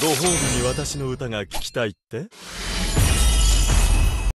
ご褒美に私の歌が聴きたいって？